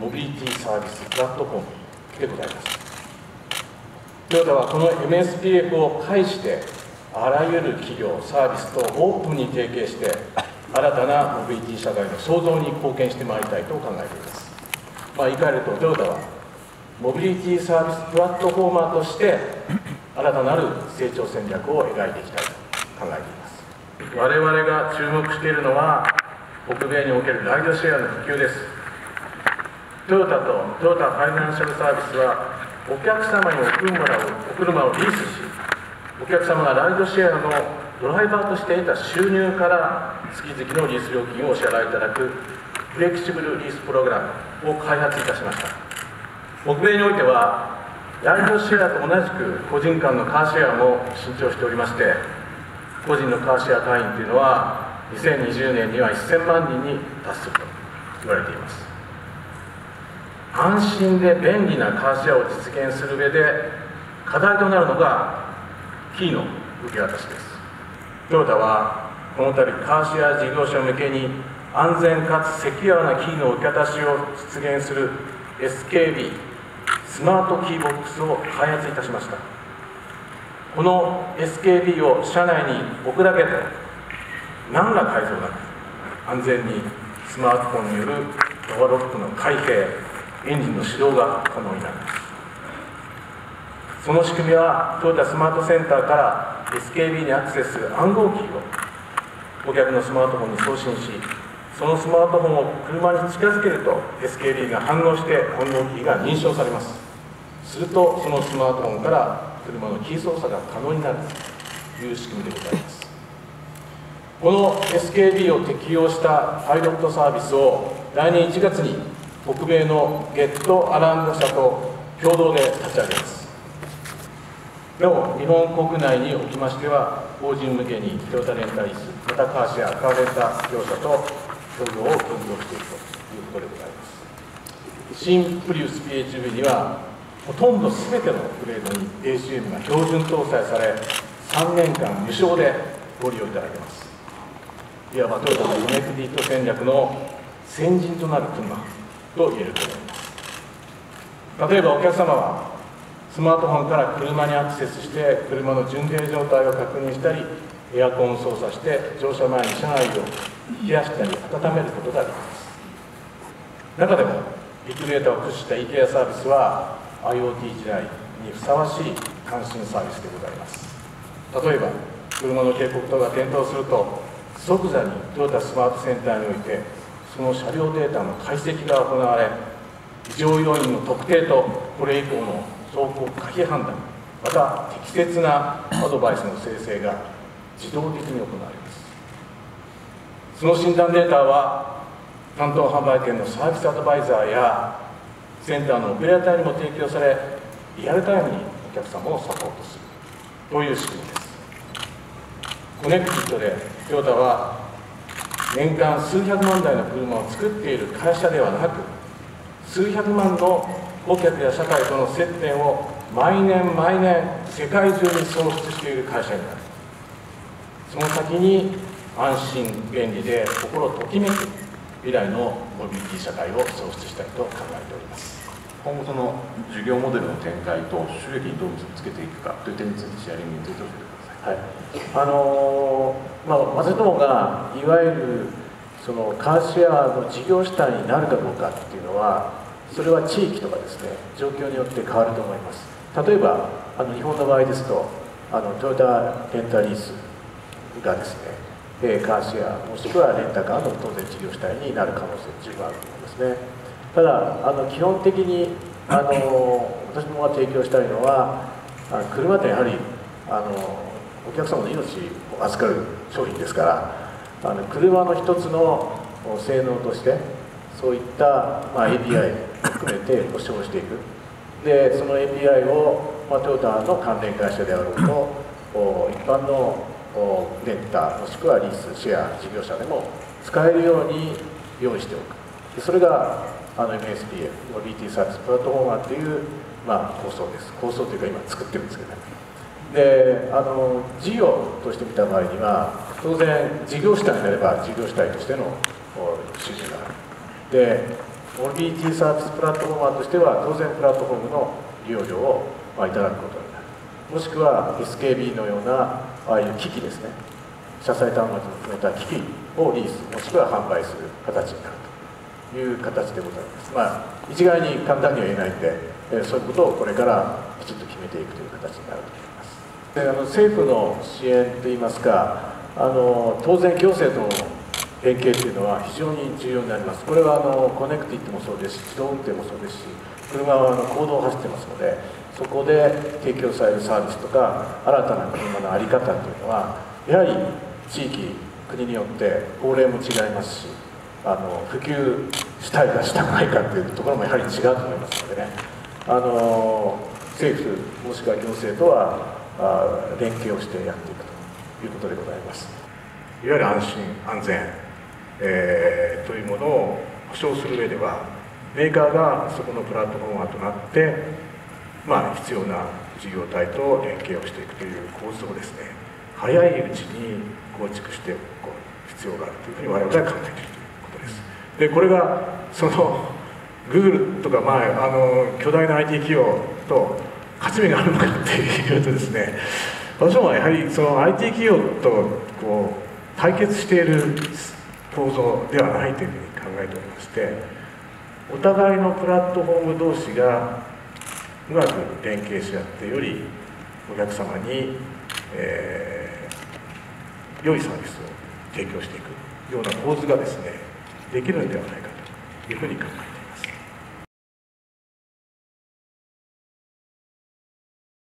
モビリティサービスプラットフォームでございます。トヨタはこの MSPF を介してあらゆる企業サービスとオープンに提携して新たなモビリティ社会の創造に貢献してまいりたいと考えています、まあ、言い換えるとトヨタはモビリティサービスプラットフォーマーとして新たなる成長戦略を描いていきたいと考えています。我々が注目しているのは北米におけるライドシェアの普及です。トヨタとトヨタファイナンシャルサービスはお客様にお車をお車をリースしお客様がライドシェアのドライバーとして得た収入から月々のリース料金をお支払いいただくフレキシブルリースプログラムを開発いたしました。北米においてはライドシェアと同じく個人間のカーシェアも伸長しておりまして個人のカーシェア会員というのは2020年には1000万人に達すると言われています。安心で便利なカーシェアを実現する上で課題となるのがキーの受け渡しです。トヨタはこの度カーシェア事業者向けに安全かつセキュアなキーの受け渡しを実現する SKB スマートキーボックスを開発いたしました。この SKB を車内に置くだけで何ら改造なく安全にスマートフォンによるドアロックの開閉エンジンの始動が可能になります。その仕組みはトヨタスマートセンターから SKB にアクセスする暗号キーを顧客のスマートフォンに送信しそのスマートフォンを車に近づけると SKB が反応して暗号キーが認証されます。するとそのスマートフォンから車のキー操作が可能になるという仕組みでございます。この SKB を適用したパイロットサービスを来年1月に北米のゲットアランド社と共同で立ち上げます。なお日本国内におきましては法人向けにトヨタレンタリスまたカーシェアカーレンタ業者と協業を検討しているということでございます。新プリウス PHV にはほとんど全てのグレードに ACM が標準搭載され3年間無償でご利用いただけます。いわばトヨタのコネクティット戦略の先人となる車。と言えると思います例えばお客様はスマートフォンから車にアクセスして車の巡礼状態を確認したりエアコンを操作して乗車前に車内を冷やしたり温めることができます。中でもビッグデータを駆使した e ケアサービスは IoT 時代にふさわしい関心サービスでございます。例えば車の警告灯が点灯すると即座にトヨタスマートセンターにおいてその車両データの解析が行われ異常要因の特定とこれ以降の走行可否判断また適切なアドバイスの生成が自動的に行われます。その診断データは担当販売店のサービスアドバイザーやセンターのオペレーターにも提供されリアルタイムにお客様をサポートする。という仕組みです。コネクティッドでトヨタは年間数百万台の車を作っている会社ではなく数百万の顧客や社会との接点を毎年毎年世界中に創出している会社になる。その先に安心便利で心ときめく未来のモビリティ社会を創出したいと考えております。今後その事業モデルの展開と収益にどう結びつけていくかという点についてシェアリングについて教えてください。はい。あのー、まあ、松友がいわゆるそのカーシェアの事業主体になるかどうかっていうのはそれは地域とかですね状況によって変わると思います。例えばあの日本の場合ですとあのトヨタレンタリースがですねカーシェアもしくはレンタカーの当然事業主体になる可能性十分あると思いますね。ただあの基本的にあの私もが提供したいのはあ車ってやはりあのお客様の命を預かる商品ですからあの車の一つの性能としてそういった、まあ、API 含めて保証していく。でその API を、まあ、トヨタの関連会社であろうと一般のレンタもしくはリースシェア事業者でも使えるように用意しておく。でそれがあの MSPF BT サービスプラットフォーマーという、まあ、構想です。構想というか今作ってるんですけどね。であの事業として見た場合には当然事業主体になれば事業主体としての収入がある。でモビリティサービスプラットフォーマーとしては当然プラットフォームの利用料をまあいただくことになる。もしくは SKB のようなああいう機器ですね。車載端末を含めた機器をリースもしくは販売する形になると。いう形でございます。まあ一概に簡単には言えないんで、そういうことをこれからきちっと決めていくという形になると。思いますであの政府の支援といいますかあの当然行政との連携というのは非常に重要になります。これはあのコネクティッドもそうですし自動運転もそうですし車はあの公道を走ってますのでそこで提供されるサービスとか新たな車の在り方というのはやはり地域国によって法令も違いますしあの普及したいかしたくないかっていうところもやはり違うと思いますのでね。あの政府もしくは行政とは連携をしてやっていくということでございます。いわゆる安心安全、えー、というものを保障する上ではメーカーがそこのプラットフォーマーとなってまあ必要な事業体と連携をしていくという構図をですね。早いうちに構築してこう必要があるというふうに我々は考えているということです。でこれがその Google とか、まあ、あの巨大な IT 企業と勝ち目があるのかっていうとですね私はやはりその IT 企業とこう対決している構造ではないというふうに考えておりましてお互いのプラットフォーム同士がうまく連携し合ってよりお客様に、えー、良いサービスを提供していくような構図がですねできるんではないかというふうに考えます。